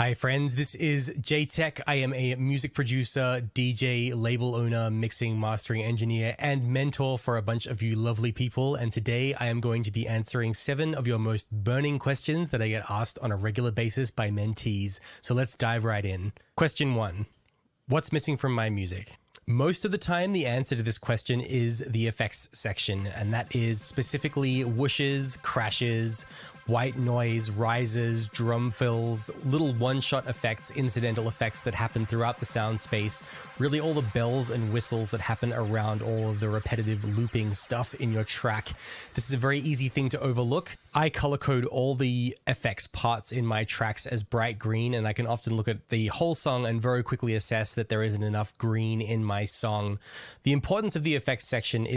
Hi, friends. This is Jaytech. I am a music producer, DJ, label owner, mixing, mastering engineer, and mentor for a bunch of you lovely people. And today I am going to be answering seven of your most burning questions that I get asked on a regular basis by mentees. So let's dive right in. Question one What's missing from my music? Most of the time, the answer to this question is the effects section, and that is specifically whooshes, crashes, white noise, rises, drum fills, little one shot effects, incidental effects that happen throughout the sound space, really all the bells and whistles that happen around all of the repetitive looping stuff in your track. This is a very easy thing to overlook. I color code all the effects parts in my tracks as bright green, and I can often look at the whole song and very quickly assess that there isn't enough green in my song. The importance of the effects section is